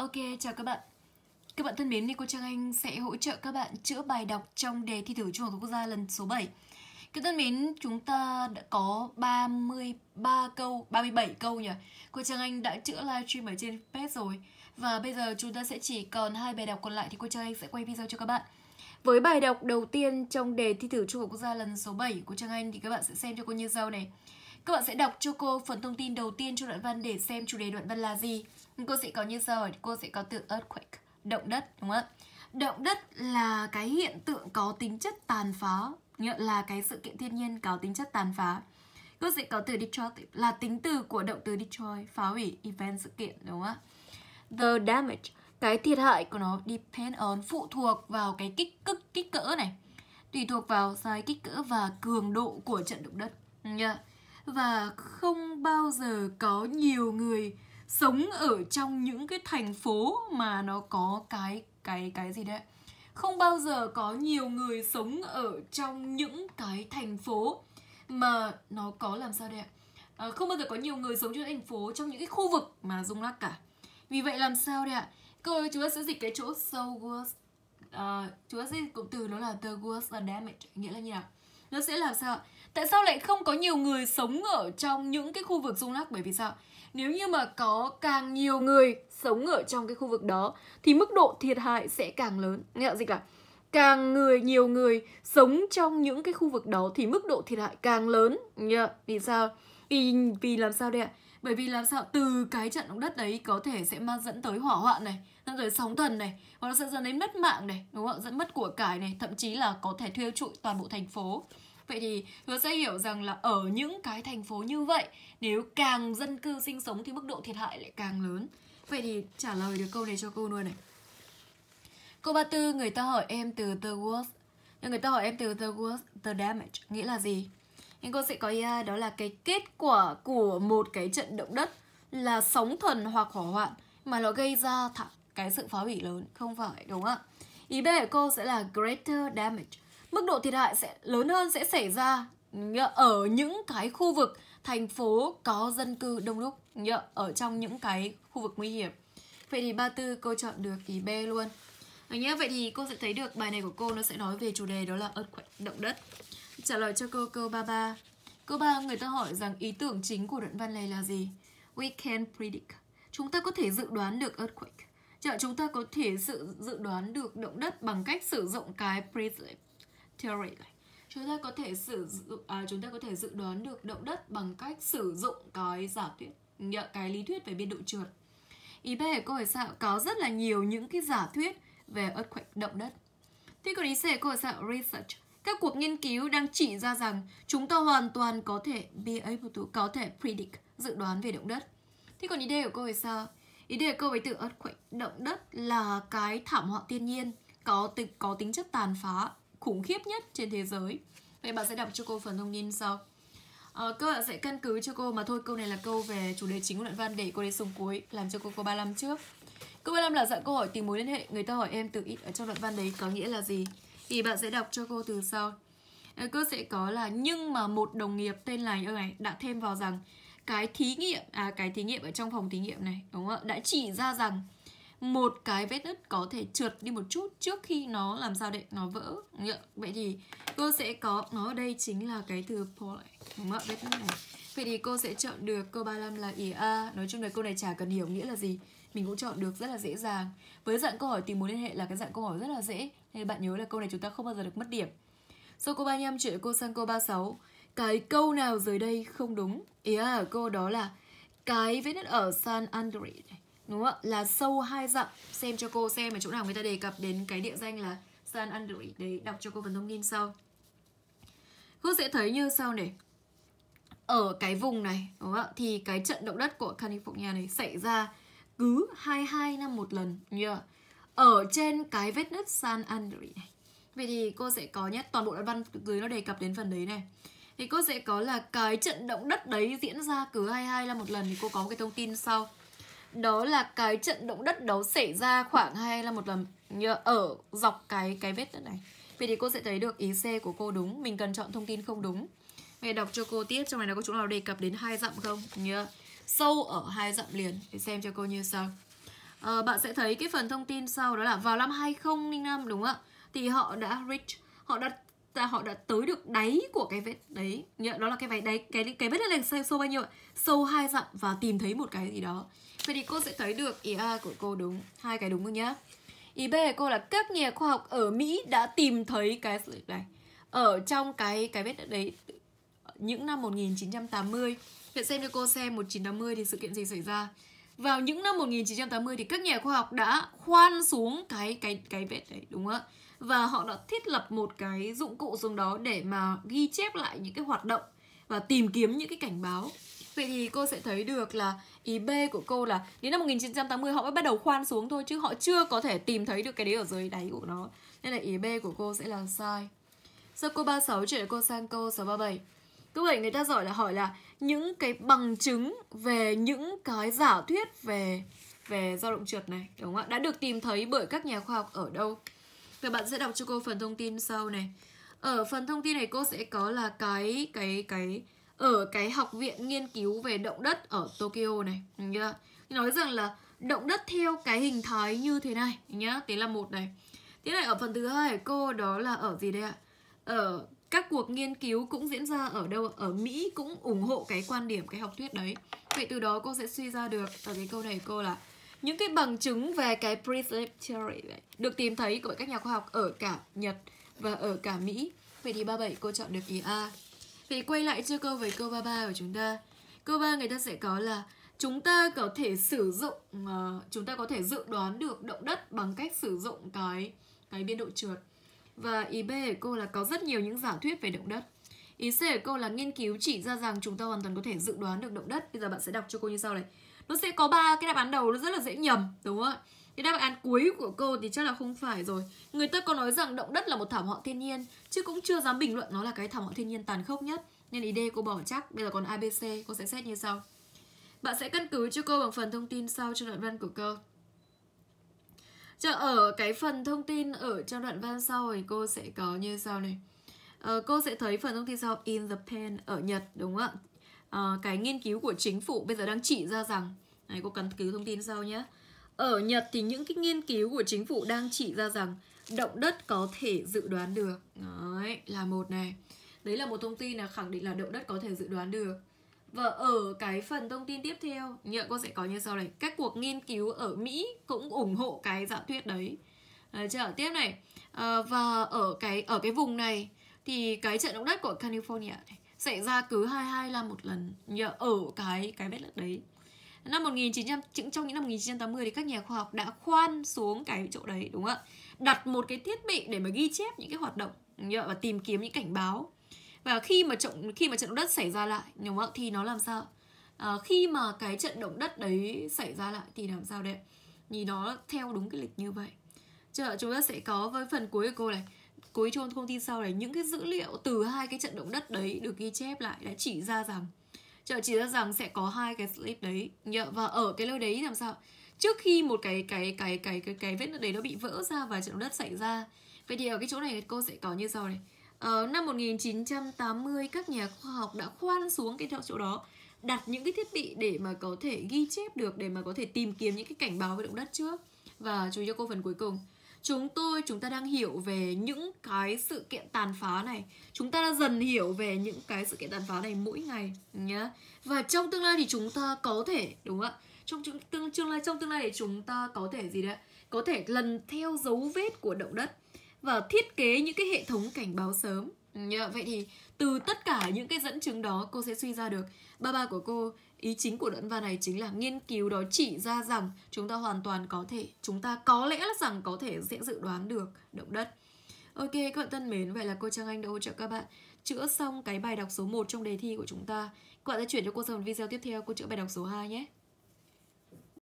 Ok, chào các bạn. Các bạn thân mến, thì cô Trang Anh sẽ hỗ trợ các bạn chữa bài đọc trong đề thi thử Trung học quốc gia lần số 7. Các thân mến, chúng ta đã có 33 câu, 37 câu nhỉ. Cô Trang Anh đã chữa livestream ở trên page rồi. Và bây giờ chúng ta sẽ chỉ còn hai bài đọc còn lại thì cô Trang Anh sẽ quay video cho các bạn. Với bài đọc đầu tiên trong đề thi thử Trung học quốc gia lần số 7 của Trang Anh thì các bạn sẽ xem cho cô như sau này. Các bạn sẽ đọc cho cô phần thông tin đầu tiên cho đoạn văn để xem chủ đề đoạn văn là gì. Cô sẽ có như sau, cô sẽ có từ earthquake, động đất, đúng không ạ? Động đất là cái hiện tượng có tính chất tàn phá, nghĩa là cái sự kiện thiên nhiên có tính chất tàn phá. Cô sẽ có từ destroy là tính từ của động từ destroy, phá hủy, event, sự kiện, đúng không ạ? The damage, cái thiệt hại của nó depend on, phụ thuộc vào cái kích cức kích cỡ này. Tùy thuộc vào size kích cỡ và cường độ của trận động đất. Yeah. Và không bao giờ có nhiều người sống ở trong những cái thành phố mà nó có cái cái cái gì đấy. Không bao giờ có nhiều người sống ở trong những cái thành phố mà nó có làm sao đấy ạ? À, không bao giờ có nhiều người sống trong thành phố trong những cái khu vực mà rung lắc cả. Vì vậy làm sao đây ạ? Câu chúng ta sẽ dịch cái chỗ so worse uh, à, chúng ta sẽ cụm từ nó là the worst the damage nghĩa là như nào? Nó sẽ làm sao tại sao lại không có nhiều người sống ở trong những cái khu vực rung lắc? Bởi vì sao? Nếu như mà có càng nhiều người sống ở trong cái khu vực đó, thì mức độ thiệt hại sẽ càng lớn. Nghe gì cả càng người, nhiều người sống trong những cái khu vực đó, thì mức độ thiệt hại càng lớn. Nhá vì sao? Vì vì làm sao đây ạ? Bởi vì làm sao? Từ cái trận động đất đấy có thể sẽ mang dẫn tới hỏa hoạn này, dẫn tới sóng thần này, hoặc là sẽ dẫn đến mất mạng này, đúng không dẫn mất của cải này, thậm chí là có thể thuê trụi toàn bộ thành phố. Vậy thì hứa sẽ hiểu rằng là ở những cái thành phố như vậy Nếu càng dân cư sinh sống thì mức độ thiệt hại lại càng lớn. Vậy thì trả lời được câu này cho cô luôn này. Câu 34 người ta hỏi em từ the worst. Người ta hỏi em từ the worst, the damage Nghĩa là gì? Nhưng cô sẽ có ý à, đó là cái kết quả của một cái trận động đất Là sóng thần hoặc hỏa hoạn Mà nó gây ra thẳng cái sự phá hủy lớn. Không phải đúng không ạ? Ý B của cô sẽ là greater damage mức độ thiệt hại sẽ lớn hơn, sẽ xảy ra ở những cái khu vực, thành phố có dân cư đông đúc ở trong những cái khu vực nguy hiểm. Vậy thì ba tư, cô chọn được ý B luôn. Nhé vậy thì cô sẽ thấy được bài này của cô, nó sẽ nói về chủ đề đó là earthquake động đất. Trả lời cho cô câu 33 câu 3 người ta hỏi rằng ý tưởng chính của đoạn văn này là gì? We can predict. Chúng ta có thể dự đoán được earthquake. Chợ, chúng ta có thể dự dự đoán được động đất bằng cách sử dụng cái predict theory này. Chúng ta có thể sử dụng à, chúng ta có thể dự đoán được động đất bằng cách sử dụng cái giả thuyết nhận cái lý thuyết về biên độ trượt. Ý B của câu hỏi sao? Có rất là nhiều những cái giả thuyết về earthquake động đất. Thế còn ý C của câu hỏi sao? Research. Các cuộc nghiên cứu đang chỉ ra rằng chúng ta hoàn toàn có thể be able to có thể predict dự đoán về động đất. Thế còn ý D của câu hỏi sao? Ý D của câu với từ earthquake động đất là cái thảm họa thiên nhiên có tính có tính chất tàn phá khủng khiếp nhất trên thế giới. Vậy bạn sẽ đọc cho cô phần thông tin sau. À, Các bạn sẽ căn cứ cho cô mà thôi câu này là câu về chủ đề chính của đoạn văn để cô đến xuống cuối làm cho cô câu 35 trước. Câu 35 là dạng câu hỏi tìm mối liên hệ Người ta hỏi em từ ít ở trong đoạn văn đấy có nghĩa là gì? Thì bạn sẽ đọc cho cô từ sau. À, Cô sẽ có là nhưng mà một đồng nghiệp tên là như này đã thêm vào rằng cái thí nghiệm à cái thí nghiệm ở trong phòng thí nghiệm này đúng không ạ? Đã chỉ ra rằng một cái vết nứt có thể trượt đi một chút trước khi nó làm sao đấy nó vỡ. Vậy thì cô sẽ có, nó ở đây chính là cái từ pull đúng không ạ vết nứt này. Vậy thì cô sẽ chọn được câu 35 là ý A. Nói chung là câu này chả cần hiểu nghĩa là gì. Mình cũng chọn được rất là dễ dàng. Với dạng câu hỏi tìm mối liên hệ là cái dạng câu hỏi rất là dễ. Nên bạn nhớ là câu này chúng ta không bao giờ được mất điểm. Sau câu 35 chuyển cô sang câu 36 cái câu nào dưới đây không đúng? Ý A câu đó là cái vết nứt ở San Andreas này đúng không ạ? Là sâu hai dặm. Xem cho cô xem ở chỗ nào người ta đề cập đến cái địa danh là San Andreas đấy, đọc cho cô phần thông tin sau. Cô sẽ thấy như sau này. Ở cái vùng này, đúng không ạ? Thì cái trận động đất của California này xảy ra cứ 22 năm một lần yeah. ở trên cái vết nứt San Andreas này. Vậy thì cô sẽ có nhé, toàn bộ đoạn văn dưới nó đề cập đến phần đấy này. Thì cô sẽ có là cái trận động đất đấy diễn ra cứ 22 năm một lần. Thì cô có một cái thông tin sau đó là cái trận động đất đó xảy ra khoảng hay là một lần ở dọc cái cái vết đất này. Vậy thì cô sẽ thấy được ý C của cô đúng mình cần chọn thông tin không đúng. Về đọc cho cô tiếp trong này nó có chỗ nào đề cập đến hai dặm không? Nhớ sâu ở hai dặm liền. Để xem cho cô như sau. À, bạn sẽ thấy cái phần thông tin sau đó là vào năm 2005 đúng không ạ? Thì họ đã reach họ đã họ đã tới được đáy của cái vết đấy. Nhớ đó là cái váy đáy cái cái vết này sâu, sâu bao nhiêu ạ? Sâu hai dặm và tìm thấy một cái gì đó. Vậy thì cô sẽ thấy được ý a của cô đúng hai cái đúng không nhá. Ý b của cô là các nhà khoa học ở mỹ đã tìm thấy cái slip này. Ở trong cái cái vết đấy những năm 1980 Vậy xem cho cô xem 1980 thì sự kiện gì xảy ra. Vào những năm 1980 thì các nhà khoa học đã khoan xuống cái cái cái vết đấy đúng không ạ? Và họ đã thiết lập một cái dụng cụ dùng đó để mà ghi chép lại những cái hoạt động và tìm kiếm những cái cảnh báo Vậy thì cô sẽ thấy được là ý B của cô là đến năm 1980 họ mới bắt đầu khoan xuống thôi, chứ họ chưa có thể tìm thấy được cái đấy ở dưới đáy của nó. Nên là ý B của cô sẽ là sai. Sau cô 36 chuyển cô sang câu 637. Câu 7 người ta giỏi là hỏi là những cái bằng chứng về những cái giả thuyết về về dao động trượt này, đúng không ạ? Đã được tìm thấy bởi các nhà khoa học ở đâu? Và bạn sẽ đọc cho cô phần thông tin sau này. Ở phần thông tin này cô sẽ có là cái cái cái, ở cái học viện nghiên cứu về động đất ở Tokyo này nhá. Nói rằng là động đất theo cái hình thái như thế này nhá. Thế là một này. Thế này, ở phần thứ hai của cô đó là ở gì đây ạ? Ở, các cuộc nghiên cứu cũng diễn ra ở đâu ở Mỹ cũng ủng hộ cái quan điểm, cái học thuyết đấy vậy từ đó cô sẽ suy ra được ở cái câu này cô là những cái bằng chứng về cái predictory được tìm thấy của các nhà khoa học ở cả Nhật và ở cả Mỹ vậy thì 37 cô chọn được ý A vậy quay lại cho câu với câu 33 của chúng ta câu 3 người ta sẽ có là chúng ta có thể sử dụng uh, chúng ta có thể dự đoán được động đất bằng cách sử dụng cái cái biên độ trượt và ý B của cô là có rất nhiều những giả thuyết về động đất. Ý C của cô là nghiên cứu chỉ ra rằng chúng ta hoàn toàn có thể dự đoán được động đất. Bây giờ bạn sẽ đọc cho cô như sau này. Nó sẽ có ba cái đáp án đầu nó rất là dễ nhầm, đúng không ạ? Cái đáp án cuối của cô thì chắc là không phải rồi. Người ta có nói rằng động đất là một thảm họa thiên nhiên, chứ cũng chưa dám bình luận nó là cái thảm họa thiên nhiên tàn khốc nhất. Nên ý D cô bỏ chắc. Bây giờ còn ABC, cô sẽ xét như sau. Bạn sẽ căn cứ cho cô bằng phần thông tin sau cho đoạn văn của cô. Chờ ở cái phần thông tin ở trong đoạn văn sau thì cô sẽ có như sau này. Ờ, cô sẽ thấy phần thông tin sau in the pen ở Nhật đúng không ạ? Ờ, cái nghiên cứu của chính phủ bây giờ đang chỉ ra rằng này cô căn cứ thông tin sau nhé. Ở Nhật thì những cái nghiên cứu của chính phủ đang chỉ ra rằng động đất có thể dự đoán được. Đấy, là một này. Đấy là một thông tin là khẳng định là động đất có thể dự đoán được. Và ở cái phần thông tin tiếp theo Nhựa cô sẽ có như sau này Các cuộc nghiên cứu ở Mỹ cũng ủng hộ cái giả thuyết đấy trở? Tiếp này à, Và ở cái ở cái vùng này Thì cái trận động đất của California này Xảy ra cứ 22 năm một lần. Nhờ ở cái cái vết đất đấy. Năm 1900 Trong những năm 1980 thì các nhà khoa học đã khoan xuống cái chỗ đấy đúng không ạ? Đặt một cái thiết bị để mà ghi chép những cái hoạt động Và tìm kiếm những cảnh báo. Và khi mà trận khi mà trận động đất xảy ra lại đúng không ạ? thì nó làm sao? À, khi mà cái trận động đất đấy xảy ra lại thì làm sao đấy thì nó theo đúng cái lịch như vậy. Chờ chúng ta sẽ có với phần cuối của cô này cuối chôn thông tin sau này. Những cái dữ liệu từ hai cái trận động đất đấy được ghi chép lại đã chỉ ra rằng chờ chỉ ra rằng sẽ có hai cái slip đấy. Và ở cái nơi đấy làm sao? Trước khi một cái cái cái cái cái cái vết đấy nó bị vỡ ra và trận động đất xảy ra, vậy thì ở cái chỗ này cô sẽ có như sau này. Ở năm 1980 các nhà khoa học đã khoan xuống cái chỗ đó, đặt những cái thiết bị để mà có thể ghi chép được, để mà có thể tìm kiếm những cái cảnh báo về động đất trước. Và chú ý cho cô phần cuối cùng chúng tôi, chúng ta đang hiểu về những cái sự kiện tàn phá này. Chúng ta đã dần hiểu về những cái sự kiện tàn phá này mỗi ngày, nhá. Và trong tương lai thì chúng ta có thể, đúng không ạ? Trong tương tương lai, trong tương lai thì chúng ta có thể gì đấy có thể lần theo dấu vết của động đất và thiết kế những cái hệ thống cảnh báo sớm, nhá. Vậy thì từ tất cả những cái dẫn chứng đó, cô sẽ suy ra được. Ba ba của cô ý chính của đoạn văn này chính là nghiên cứu đó chỉ ra rằng chúng ta hoàn toàn có thể, chúng ta có lẽ là rằng có thể sẽ dự đoán được động đất. Ok, các bạn thân mến, vậy là cô trang anh đã hỗ trợ các bạn chữa xong cái bài đọc số 1 trong đề thi của chúng ta. Các bạn sẽ chuyển cho cô sang video tiếp theo cô chữa bài đọc số 2 nhé.